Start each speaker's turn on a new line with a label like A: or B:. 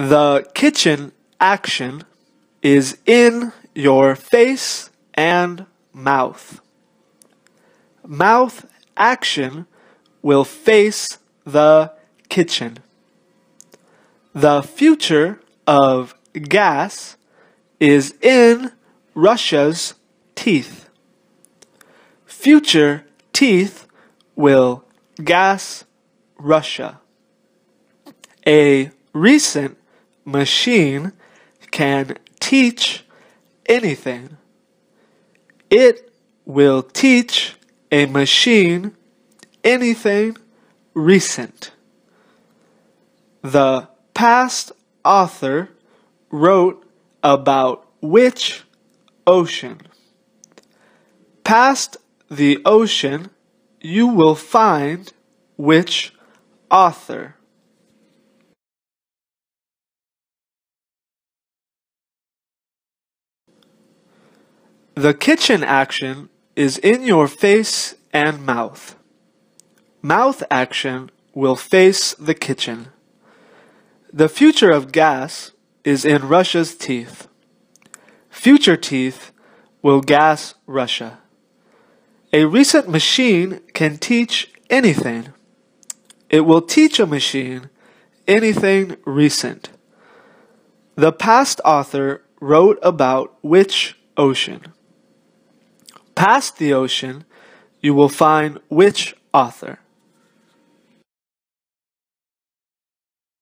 A: The kitchen action is in your face and mouth. Mouth action will face the kitchen. The future of gas is in Russia's teeth. Future teeth will gas Russia. A recent machine can teach anything. It will teach a machine anything recent. The past author wrote about which ocean? Past the ocean, you will find which author? The kitchen action is in your face and mouth. Mouth action will face the kitchen. The future of gas is in Russia's teeth. Future teeth will gas Russia. A recent machine can teach anything. It will teach a machine anything recent. The past author wrote about which ocean? Past the ocean, you will find which author?